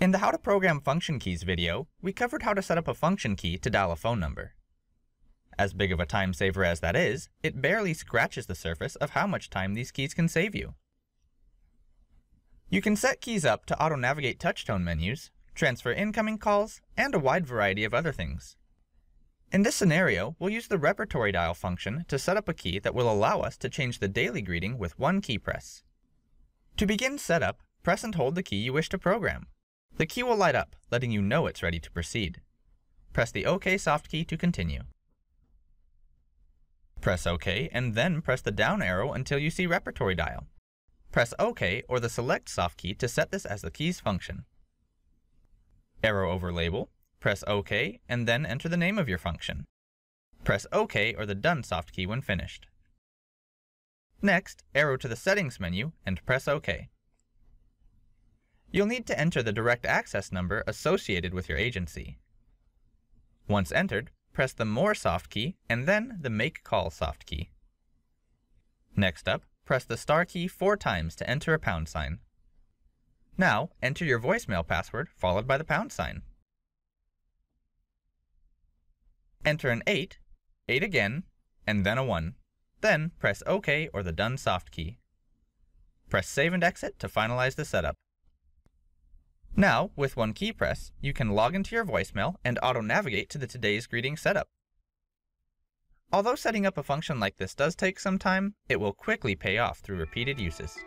In the How to Program Function Keys video, we covered how to set up a function key to dial a phone number. As big of a time saver as that is, it barely scratches the surface of how much time these keys can save you. You can set keys up to auto-navigate touchtone menus, transfer incoming calls, and a wide variety of other things. In this scenario, we'll use the repertory dial function to set up a key that will allow us to change the daily greeting with one key press. To begin setup, press and hold the key you wish to program. The key will light up, letting you know it's ready to proceed. Press the OK soft key to continue. Press OK and then press the down arrow until you see Repertory Dial. Press OK or the Select soft key to set this as the key's function. Arrow over Label, press OK and then enter the name of your function. Press OK or the Done soft key when finished. Next, arrow to the Settings menu and press OK. You'll need to enter the direct access number associated with your agency. Once entered, press the More soft key and then the Make Call soft key. Next up, press the star key four times to enter a pound sign. Now, enter your voicemail password followed by the pound sign. Enter an 8, 8 again, and then a 1. Then press OK or the Done soft key. Press Save and Exit to finalize the setup. Now, with one key press, you can log into your voicemail and auto-navigate to the Today's Greeting setup. Although setting up a function like this does take some time, it will quickly pay off through repeated uses.